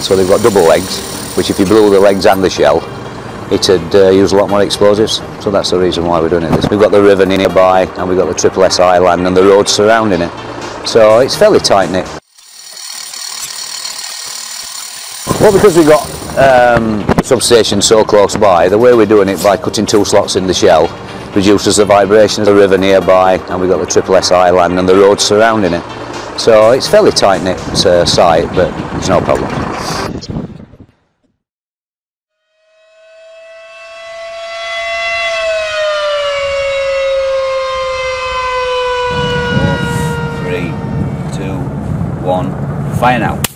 so they've got double legs, which if you blew the legs and the shell, it'd uh, use a lot more explosives. So that's the reason why we're doing it. This. We've got the river nearby, and we've got the Triple S Island and the roads surrounding it. So it's fairly tight knit. Well, because we've got um, substation so close by, the way we're doing it by cutting two slots in the shell reduces the vibration of the river nearby, and we've got the Triple S Island and the roads surrounding it. So it's fairly tight knit uh, site, but it's no problem. Three, two, one, fire now.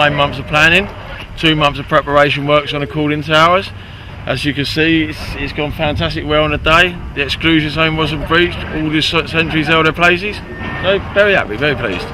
nine months of planning, two months of preparation works on the cooling towers. As you can see, it's, it's gone fantastic well on a day. The exclusion zone wasn't breached, all the sentries held their places. So very happy, very pleased.